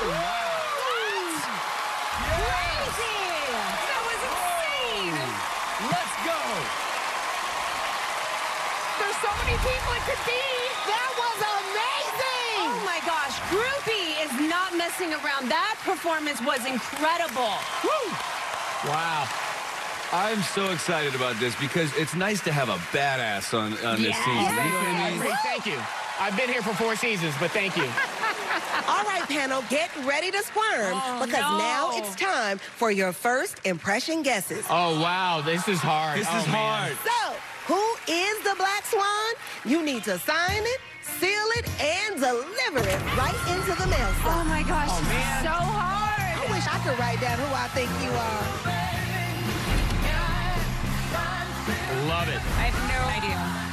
Let's go. There's so many people it could be. That was amazing! Oh my gosh, Groupie is not messing around. That performance was incredible. Woo. Wow. I'm so excited about this because it's nice to have a badass on, on this Yes. You know what I mean? Thank you. I've been here for four seasons, but thank you. All right, panel, get ready to squirm Oh, because no. now it's time for your first impression guesses. Oh, wow, this is hard. This Oh, is man. hard. So, who is the Black Swan? You need to sign it, seal it, and deliver it right into the mail Oh my gosh, Oh, this man. is so hard. I wish I could write down who I think you are. Love it. I have no idea.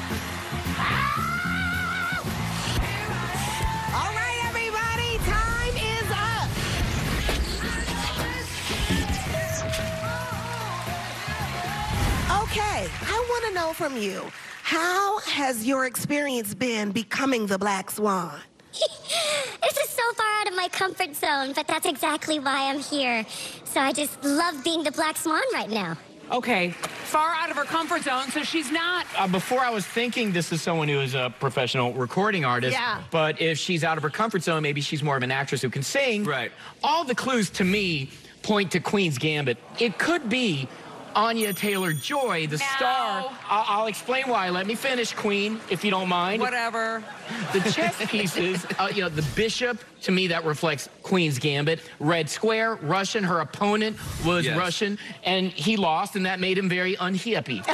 Okay, I want to know from you, how has your experience been becoming the Black Swan? This is so far out of my comfort zone, but that's exactly why I'm here. So I just love being the Black Swan right now. Okay, far out of her comfort zone, so she's not. Uh, before I was thinking this is someone who is a professional recording artist. Yeah. But if she's out of her comfort zone, maybe she's more of an actress who can sing. Right. All the clues to me point to Queen's Gambit. It could be Anya Taylor Joy, the No. star. I- I'll explain why. Let me finish, Queen, if you don't mind. Whatever. The chess pieces, uh, you know, the bishop, to me, that reflects Queen's Gambit. Red square, Russian. Her opponent was Yes. Russian, and he lost, and that made him very unhappy.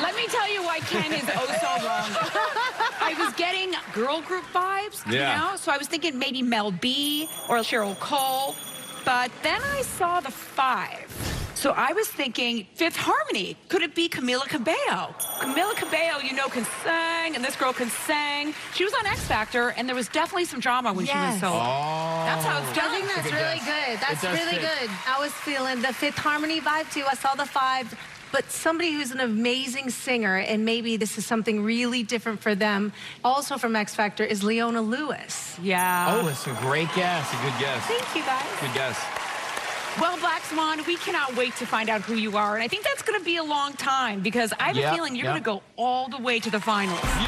Let me tell you why Ken is oh so wrong. I was getting girl group vibes, Yeah. you know? So I was thinking maybe Mel B or Cheryl Cole. But then I saw the five. So I was thinking Fifth Harmony. Could it be Camila Cabello? Camila Cabello, you know, can sing, and this girl can sing. She was on X Factor, and there was definitely some drama when she was Yes. so. Oh. That's how it's I done. think that's good really guess. good. That's really fit. good. I was feeling the Fifth Harmony vibe too. I saw the five, but somebody who's an amazing singer, and maybe this is something really different for them. Also from X Factor is Leona Lewis. Yeah. Oh, it's a great guess. A good guess. Thank you, guys. Good guess. Well, Black Swan, we cannot wait to find out who you are. And I think that's going to be a long time because I have Yeah, a feeling you're yeah. going to go all the way to the finals. Yeah.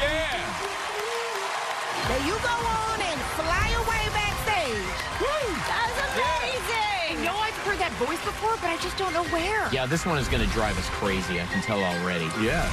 Now you go on and fly away backstage. That was amazing. I know I've heard that voice before, but I just don't know where. Yeah, this one is going to drive us crazy. I can tell already. Yeah.